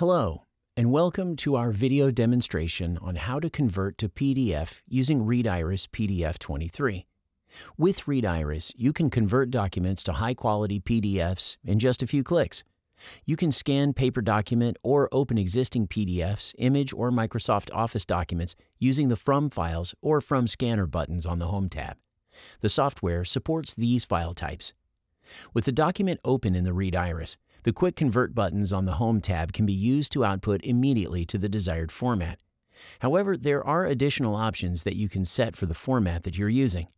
Hello, and welcome to our video demonstration on how to convert to PDF using ReadIris PDF 23. With ReadIris, you can convert documents to high-quality PDFs in just a few clicks. You can scan paper document or open existing PDFs, image, or Microsoft Office documents using the From Files or From Scanner buttons on the Home tab. The software supports these file types. With the document open in the ReadIris, the Quick Convert buttons on the Home tab can be used to output immediately to the desired format. However, there are additional options that you can set for the format that you're using.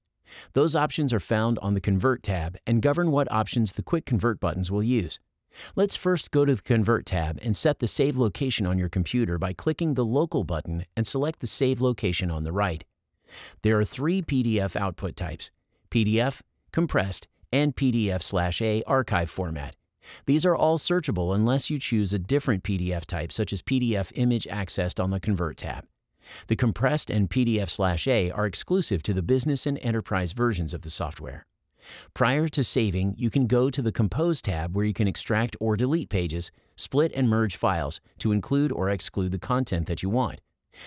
Those options are found on the Convert tab and govern what options the Quick Convert buttons will use. Let's first go to the Convert tab and set the save location on your computer by clicking the Local button and select the save location on the right. There are three PDF output types PDF, compressed, and PDF/A archive format. These are all searchable unless you choose a different PDF type such as PDF image accessed on the Convert tab. The compressed and PDF/A are exclusive to the business and enterprise versions of the software. Prior to saving, you can go to the Compose tab where you can extract or delete pages, split and merge files to include or exclude the content that you want.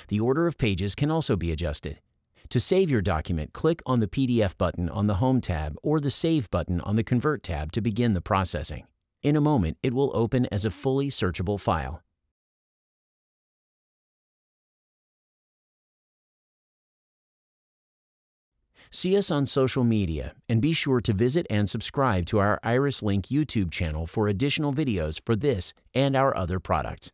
The order of pages can also be adjusted. To save your document, click on the PDF button on the Home tab or the Save button on the Convert tab to begin the processing. In a moment, it will open as a fully searchable file. See us on social media and be sure to visit and subscribe to our Iris Link YouTube channel for additional videos for this and our other products.